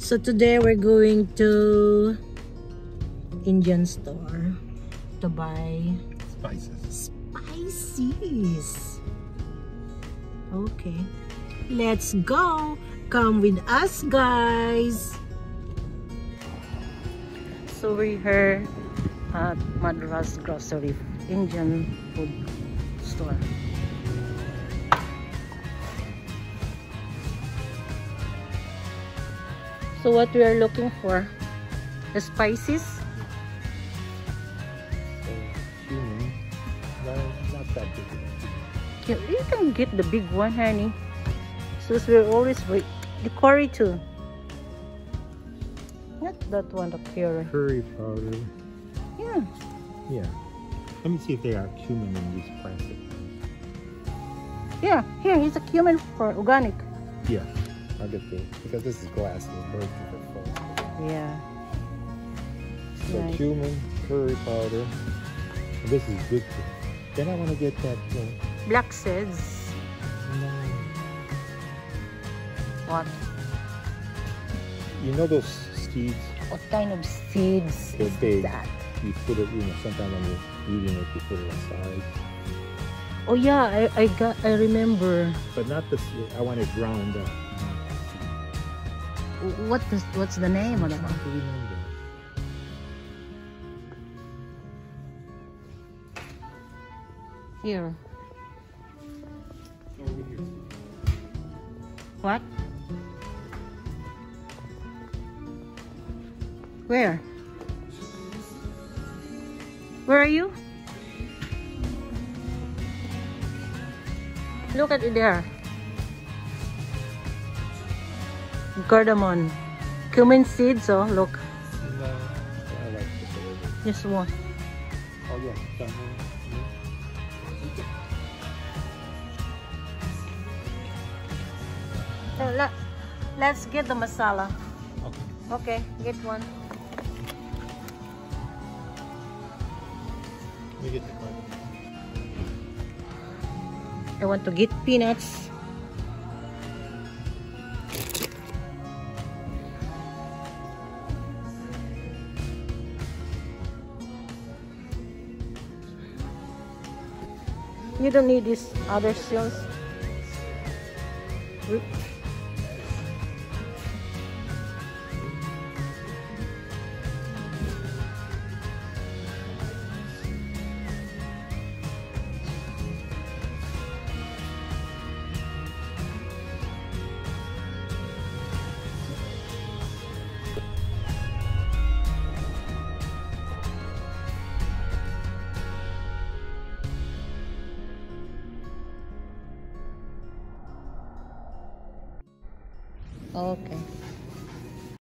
So today we're going to Indian store to buy Spices. spices. Okay. Let's go. Come with us, guys. So we're here at Madras Grocery Indian food store. So what we are looking for? The spices? So, cumin. Not that big. You, can get the big one, honey. So we're always wait. The curry too. Not that one, the curry. Curry powder. Yeah. Yeah. Let me see if they are cumin in this plastic. Yeah, here, he's a cumin for organic. Yeah. I'll get the because this is glass and it's very different. Yeah. So Right. cumin, curry powder. And this is good. Then I want to get that. Uh, Black seeds. no, What? you know those seeds? What kind of seeds They're is that? You put it, you know, sometimes when you're eating it, you put it aside. Oh yeah, I, I got I remember. But not the. I want it ground up. What is what's the name of that? remember. Here. Over here. What? Where? Where are you? Look at it there. Cardamom. Cumin seeds, oh, look. No, I like this. Just one. Oh yeah, cumin. So, let, let's get the masala. Okay. Okay, get one. Let me get the. I want to get peanuts. You don't need these other seals. Oop. Okay.